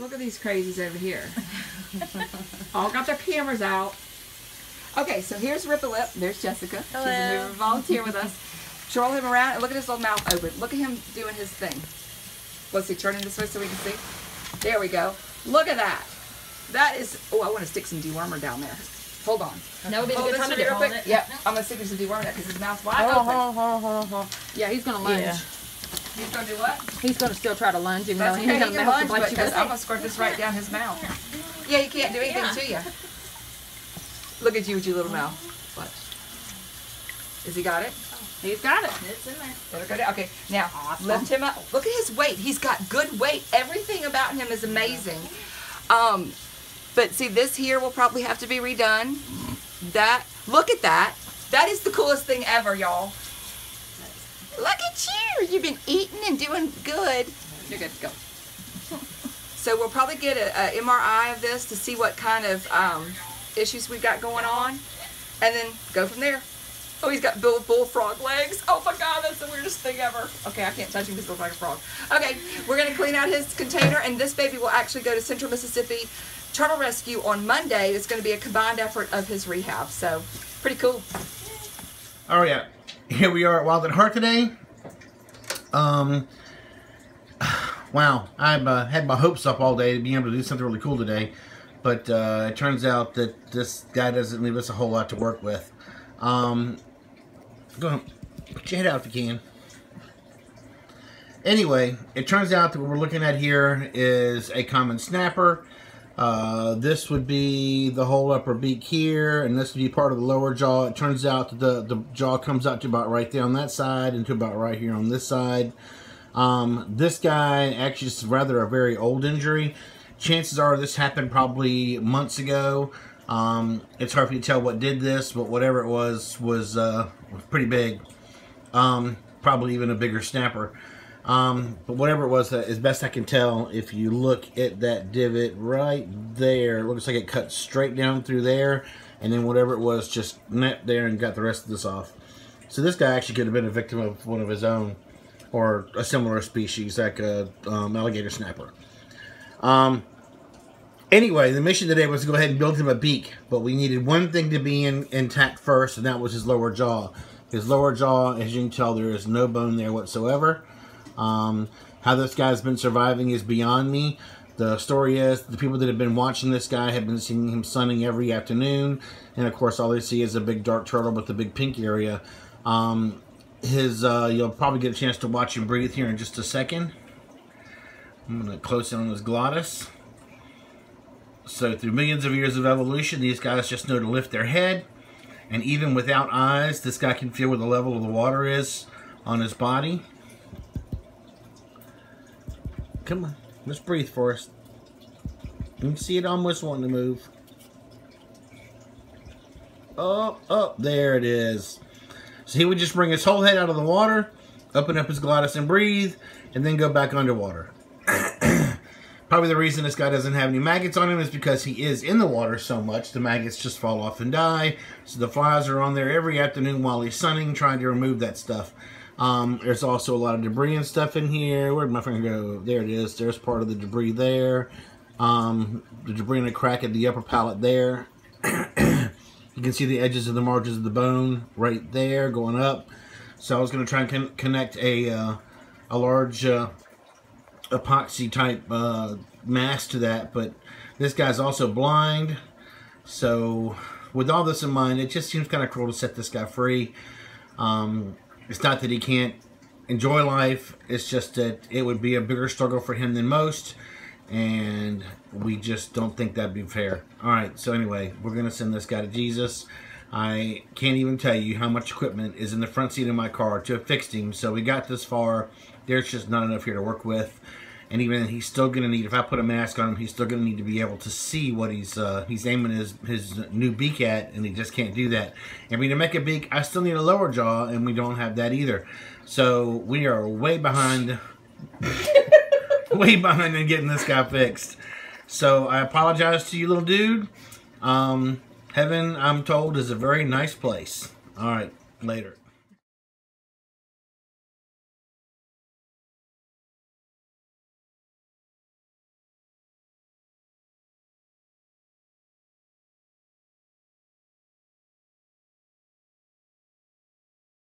Look at these crazies over here. All got their cameras out. Okay, so here's Rip a Lip. There's Jessica. Hello. She's a new volunteer with us. Troll him around and look at his little mouth open. Look at him doing his thing. Let's see, turning this way so we can see. There we go. Look at that. That is, oh, I want to stick some dewormer down there. Hold on. That would be a good time to me real quick. it. Yep, I'm going to stick some dewormer there because his mouth's wide Oh, open. oh, oh, oh, oh. Yeah, he's going to lunge. Yeah. He's going to do what? He's going to still try to lunge, even That's though okay, he's he going to can lunge, the but sugar. I'm going to squirt this right down his mouth. Yeah, he can't do anything Yeah. to you. Look at you with your little mouth. Watch. Has he got it? He's got it. It's in there. Let it go down. Okay, now Awesome. lift him up. Look at his weight. He's got good weight. Everything about him is amazing. Um, but see, this here will probably have to be redone. That look at that. That is the coolest thing ever, y'all. Look at you. You've been eating and doing good. You're good to go. So we'll probably get a, a MRI of this to see what kind of um, issues we've got going on, and then go from there. Oh, he's got bull bullfrog legs. Oh my god, that's the weirdest thing ever. Okay, I can't touch him because he looks like a frog. Okay, we're gonna clean out his container, and this baby will actually go to Central Mississippi Turtle Rescue on Monday. It's gonna be a combined effort of his rehab. So, pretty cool. Oh yeah, here we are at Wild at Heart today. Um, wow, I've uh, had my hopes up all day to be able to do something really cool today, but uh, it turns out that this guy doesn't leave us a whole lot to work with. Um, go on, put your head out if you can. Anyway, it turns out that what we're looking at here is a common snapper. Uh, this would be the whole upper beak here, and this would be part of the lower jaw. It turns out that the, the jaw comes out to about right there on that side and to about right here on this side. Um, this guy actually is rather a very old injury. Chances are this happened probably months ago. Um, it's hard for you to tell what did this, but whatever it was was, uh, pretty big. Um, probably even a bigger snapper. Um, but whatever it was, uh, as best I can tell, if you look at that divot right there, it looks like it cut straight down through there, and then whatever it was just met there and got the rest of this off. So this guy actually could have been a victim of one of his own, or a similar species, like a um, alligator snapper. Um, anyway, the mission today was to go ahead and build him a beak, but we needed one thing to be in, intact first, and that was his lower jaw. His lower jaw, as you can tell, there is no bone there whatsoever. Um, how this guy's been surviving is beyond me. The story is the people that have been watching this guy have been seeing him sunning every afternoon, and of course, all they see is a big dark turtle with a big pink area. Um, his, uh, you'll probably get a chance to watch him breathe here in just a second. I'm gonna close in on his glottis. So through millions of years of evolution, these guys just know to lift their head. And even without eyes, this guy can feel where the level of the water is on his body. Come on, let's breathe us. You can see it almost wanting to move. Oh, oh, there it is. So he would just bring his whole head out of the water, open up his glottis and breathe, and then go back underwater. Probably the reason this guy doesn't have any maggots on him is because he is in the water so much, the maggots just fall off and die. So the flies are on there every afternoon while he's sunning, trying to remove that stuff. Um, there's also a lot of debris and stuff in here. Where'd my finger go? There it is. There's part of the debris there. Um, the debris in a crack at the upper palate there. you can see the edges of the margins of the bone right there going up. So I was going to try and con connect a, uh, a large uh, epoxy type uh, mask to that, but this guy's also blind. So with all this in mind, it just seems kind of cruel to set this guy free. Um, it's not that he can't enjoy life. It's just that it would be a bigger struggle for him than most. And we just don't think that'd be fair. All right, so anyway, we're going to send this guy to Jesus. I can't even tell you how much equipment is in the front seat of my car to have fixed him. So we got this far. There's just not enough here to work with. And even he's still going to need, if I put a mask on him, he's still going to need to be able to see what he's uh, he's aiming his, his new beak at, and he just can't do that. I mean, to make a beak, I still need a lower jaw, and we don't have that either. So we are way behind, way behind in getting this guy fixed. So I apologize to you, little dude. Um, heaven, I'm told, is a very nice place. All right, later.